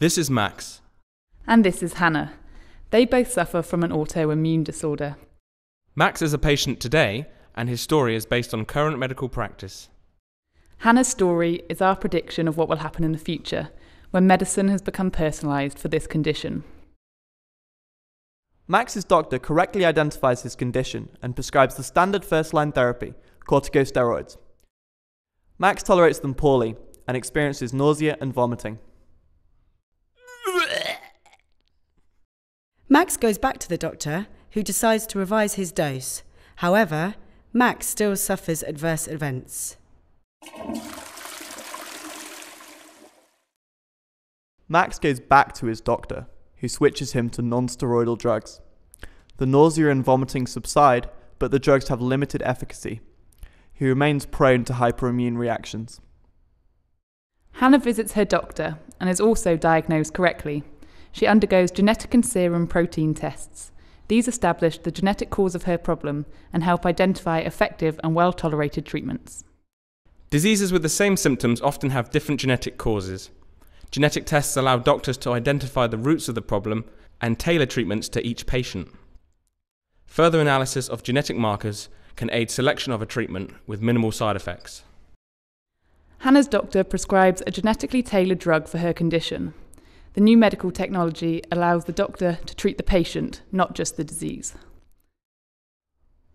This is Max. And this is Hannah. They both suffer from an autoimmune disorder. Max is a patient today, and his story is based on current medical practice. Hannah's story is our prediction of what will happen in the future when medicine has become personalised for this condition. Max's doctor correctly identifies his condition and prescribes the standard first line therapy, corticosteroids. Max tolerates them poorly and experiences nausea and vomiting. Max goes back to the doctor, who decides to revise his dose. However, Max still suffers adverse events. Max goes back to his doctor, who switches him to non steroidal drugs. The nausea and vomiting subside, but the drugs have limited efficacy. He remains prone to hyperimmune reactions. Hannah visits her doctor and is also diagnosed correctly. She undergoes genetic and serum protein tests. These establish the genetic cause of her problem and help identify effective and well tolerated treatments. Diseases with the same symptoms often have different genetic causes. Genetic tests allow doctors to identify the roots of the problem and tailor treatments to each patient. Further analysis of genetic markers can aid selection of a treatment with minimal side effects. Hannah's doctor prescribes a genetically tailored drug for her condition. The new medical technology allows the doctor to treat the patient, not just the disease.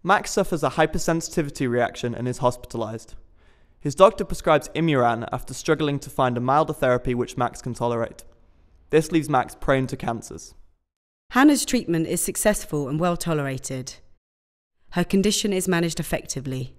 Max suffers a hypersensitivity reaction and is hospitalized. His doctor prescribes Imuran after struggling to find a milder therapy which Max can tolerate. This leaves Max prone to cancers. Hannah's treatment is successful and well tolerated. Her condition is managed effectively.